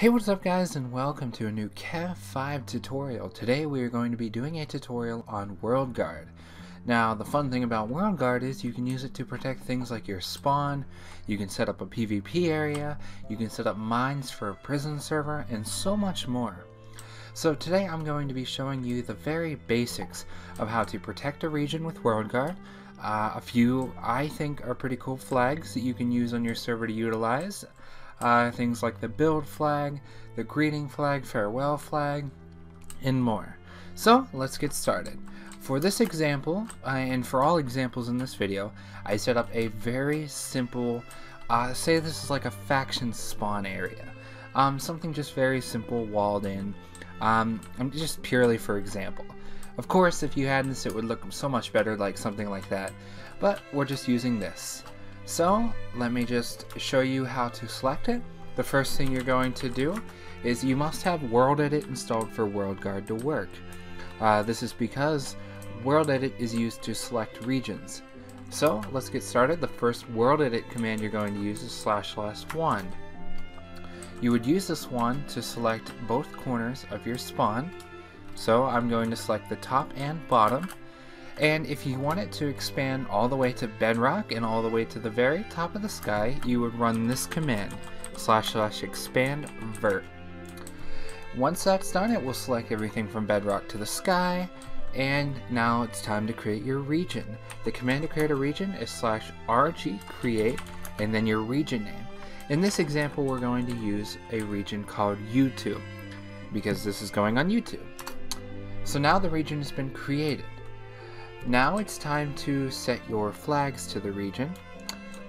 Hey what's up guys and welcome to a new Kev 5 tutorial. Today we are going to be doing a tutorial on World Guard. Now the fun thing about World Guard is you can use it to protect things like your spawn, you can set up a PvP area, you can set up mines for a prison server, and so much more. So today I'm going to be showing you the very basics of how to protect a region with World Guard, uh, a few I think are pretty cool flags that you can use on your server to utilize, uh, things like the build flag, the greeting flag, farewell flag, and more. So let's get started. For this example, uh, and for all examples in this video, I set up a very simple, uh, say this is like a faction spawn area. Um, something just very simple, walled in, um, just purely for example. Of course, if you had this, it would look so much better like something like that, but we're just using this. So let me just show you how to select it. The first thing you're going to do is you must have World Edit installed for World Guard to work. Uh, this is because World Edit is used to select regions. So let's get started. The first World Edit command you're going to use is slash slash wand. You would use this wand to select both corners of your spawn. So I'm going to select the top and bottom and if you want it to expand all the way to bedrock and all the way to the very top of the sky, you would run this command, slash slash expand vert. Once that's done, it will select everything from bedrock to the sky, and now it's time to create your region. The command to create a region is slash rg create, and then your region name. In this example, we're going to use a region called YouTube, because this is going on YouTube. So now the region has been created. Now it's time to set your flags to the region,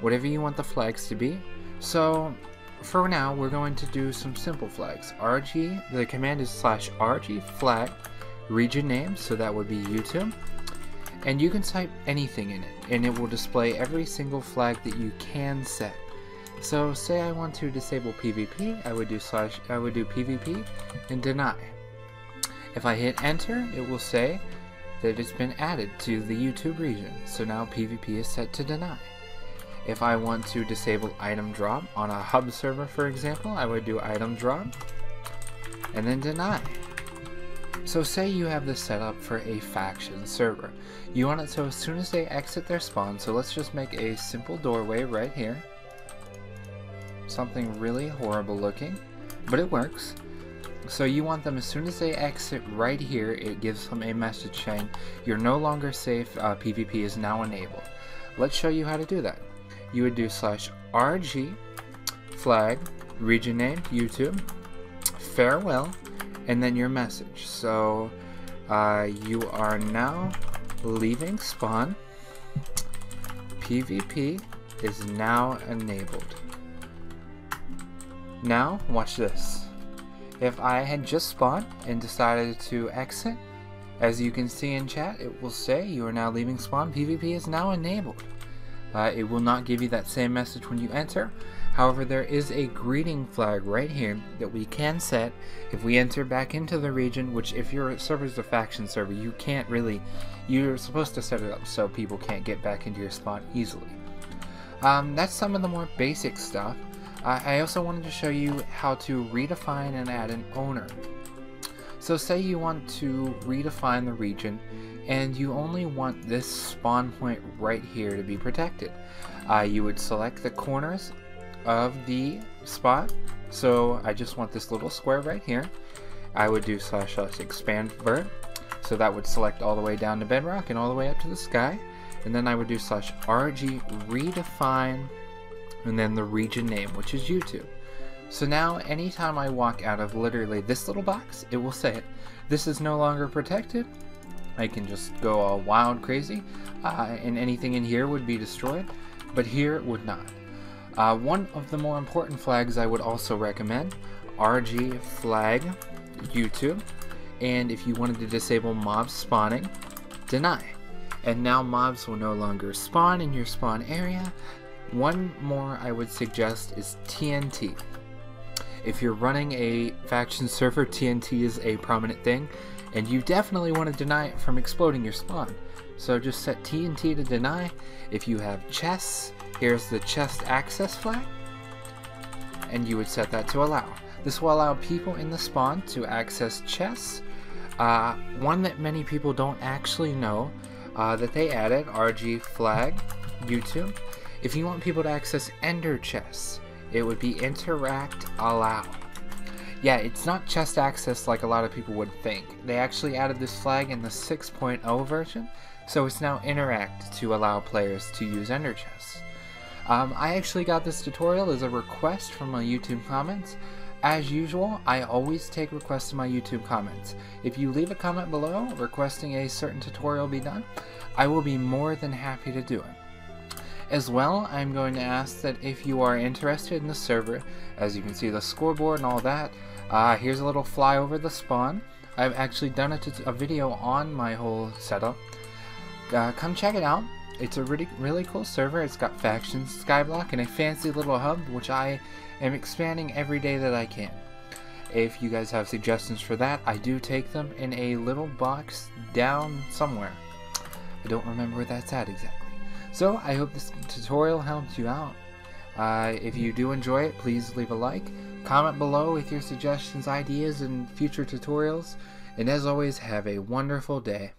whatever you want the flags to be. So for now, we're going to do some simple flags. RG, the command is slash RG flag region name, so that would be YouTube. And you can type anything in it, and it will display every single flag that you can set. So say I want to disable PvP, I would do slash I would do PvP and deny. If I hit enter, it will say that it's been added to the YouTube region, so now PvP is set to deny. If I want to disable item drop on a hub server, for example, I would do item drop and then deny. So say you have this set up for a faction server. You want it so as soon as they exit their spawn, so let's just make a simple doorway right here. Something really horrible looking, but it works. So you want them as soon as they exit right here, it gives them a message saying, you're no longer safe, uh, PvP is now enabled. Let's show you how to do that. You would do slash RG flag, region name, YouTube, farewell, and then your message. So uh, you are now leaving spawn. PvP is now enabled. Now, watch this. If I had just spawned and decided to exit, as you can see in chat, it will say you are now leaving spawn. PvP is now enabled. Uh, it will not give you that same message when you enter. However, there is a greeting flag right here that we can set if we enter back into the region, which if your server is a faction server, you can't really, you're supposed to set it up so people can't get back into your spawn easily. Um, that's some of the more basic stuff. I also wanted to show you how to redefine and add an owner. So say you want to redefine the region and you only want this spawn point right here to be protected. Uh, you would select the corners of the spot. So I just want this little square right here. I would do slash slash expand vert. So that would select all the way down to bedrock and all the way up to the sky. And then I would do slash RG redefine and then the region name, which is YouTube. So now, anytime I walk out of literally this little box, it will say it. This is no longer protected. I can just go all wild crazy, uh, and anything in here would be destroyed, but here it would not. Uh, one of the more important flags I would also recommend, RG flag YouTube, and if you wanted to disable mob spawning, deny. And now mobs will no longer spawn in your spawn area, one more I would suggest is TNT. If you're running a faction server, TNT is a prominent thing, and you definitely want to deny it from exploding your spawn. So just set TNT to deny. If you have chests, here's the chest access flag, and you would set that to allow. This will allow people in the spawn to access chests. Uh, one that many people don't actually know uh, that they added, RG flag, YouTube. If you want people to access ender chests, it would be interact allow. Yeah, it's not chest access like a lot of people would think. They actually added this flag in the 6.0 version, so it's now interact to allow players to use ender chests. Um, I actually got this tutorial as a request from my YouTube comments. As usual, I always take requests in my YouTube comments. If you leave a comment below requesting a certain tutorial be done, I will be more than happy to do it. As well, I'm going to ask that if you are interested in the server, as you can see the scoreboard and all that, uh, here's a little flyover the spawn. I've actually done a, a video on my whole setup. Uh, come check it out. It's a really, really cool server. It's got factions, skyblock, and a fancy little hub, which I am expanding every day that I can. If you guys have suggestions for that, I do take them in a little box down somewhere. I don't remember where that's at exactly. So, I hope this tutorial helped you out. Uh, if you do enjoy it, please leave a like. Comment below with your suggestions, ideas, and future tutorials. And as always, have a wonderful day.